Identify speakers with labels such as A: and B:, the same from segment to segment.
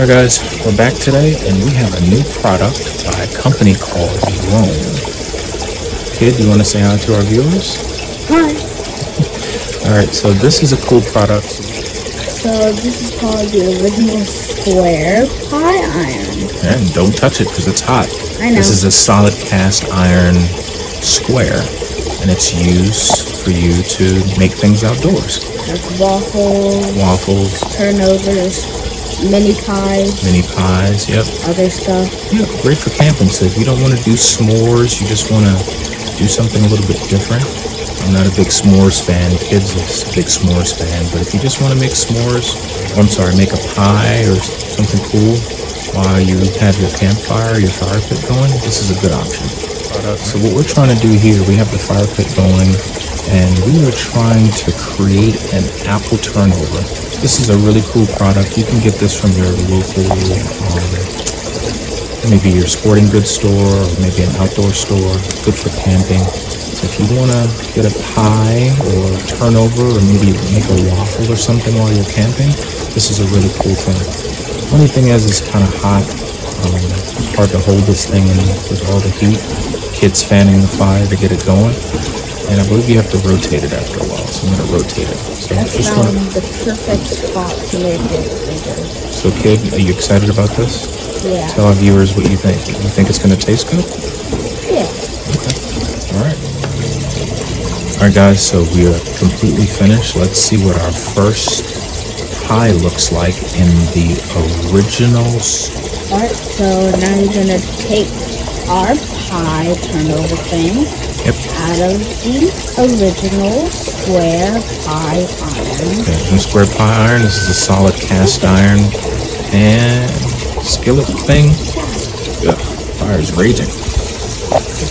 A: Alright guys, we're back today and we have a new product by a company called Rome. Kid, you want to say hi to our viewers?
B: Hi.
A: Alright, so this is a cool product.
B: So this is called the original square pie iron.
A: And don't touch it because it's hot.
B: I know.
A: This is a solid cast iron square and it's used for you to make things outdoors.
B: Like waffles,
A: Waffles,
B: turnovers, mini pies,
A: mini pies, yep.
B: other stuff.
A: Yeah, great for camping. So if you don't want to do s'mores, you just want to do something a little bit different. I'm not a big s'mores fan. Kids are a big s'mores fan. But if you just want to make s'mores, or I'm sorry, make a pie or something cool while you have your campfire, your fire pit going, this is a good option. So what we're trying to do here, we have the fire pit going, and we are trying to create an apple turnover. This is a really cool product. You can get this from your local um, maybe your sporting goods store or maybe an outdoor store. Good for camping. If you want to get a pie or turnover or maybe make a waffle or something while you're camping, this is a really cool thing. Only thing is, it's kind of hot. Um, hard to hold this thing in with all the heat. Kids fanning the fire to get it going. And I believe you have to rotate it after a while, so I'm going to rotate it. So
B: That's
A: just want um,
B: the perfect spot to make it
A: so kid, are you excited about this?
B: Yeah.
A: Tell our viewers what you think. You think it's going to taste good?
B: Yeah. Okay.
A: All right. All right, guys. So we are completely finished. Let's see what our first pie looks like in the original. s-
B: Alright, so now you're gonna take our pie turnover thing
A: Yep.
B: out of the original square pie iron.
A: Okay, and square pie iron. This is a solid cast iron and skillet thing. Yeah, fire is raging.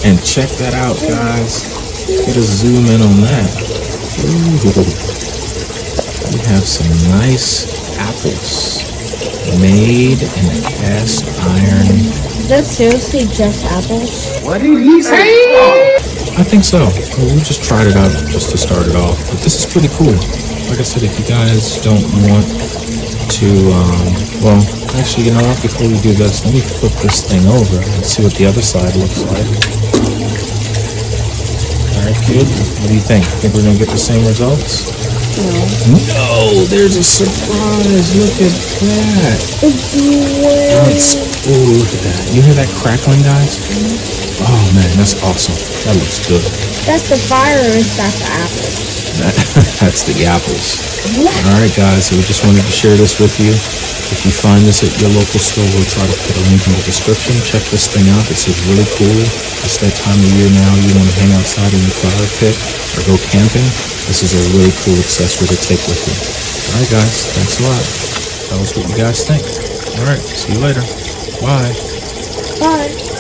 A: And check that out, guys. Get a zoom in on that. Ooh. We have some nice apples made in a cast iron.
B: Is that seriously just apples?
A: I think so. Well, we just tried it out just to start it off. But this is pretty cool. Like I said, if you guys don't want to, um, well, actually, you know what? Before we do this, let me flip this thing over and see what the other side looks like. All right, kid. What do you think? Think we're gonna get the same results?
B: No.
A: No, there's a surprise. Look at that.
B: It's.
A: That's, ooh, look at that. You hear that crackling, guys? That's awesome. That looks good.
B: That's the fire or is that the apples?
A: That, that's the apples.
B: What?
A: All right, guys. So we just wanted to share this with you. If you find this at your local store, we'll try to put a link in the description. Check this thing out. This is really cool. It's that time of year now. You want to hang outside in your fire pit or go camping. This is a really cool accessory to take with you. All right, guys. Thanks a lot. Tell us what you guys think. All right. See you later. Bye.
B: Bye.